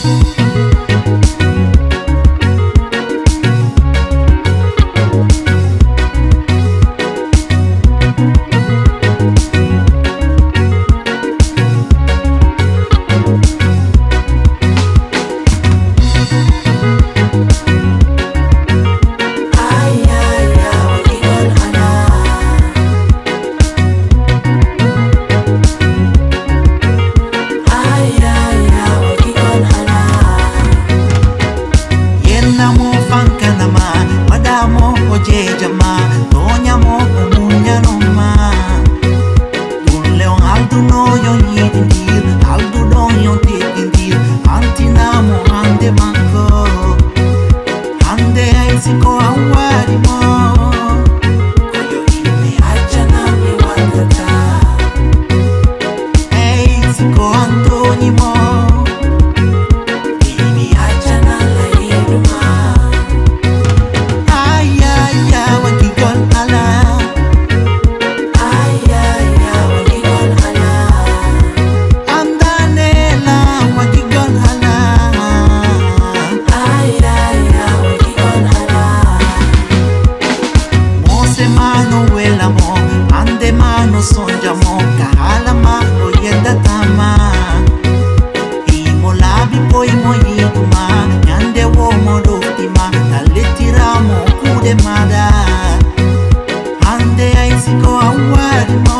Thank mojeja ma tonya mo no son yamoka ala mano y el tatama y molabi po y moyituma yande wo molutima dale tiramo kude mada ande aisiko awarimo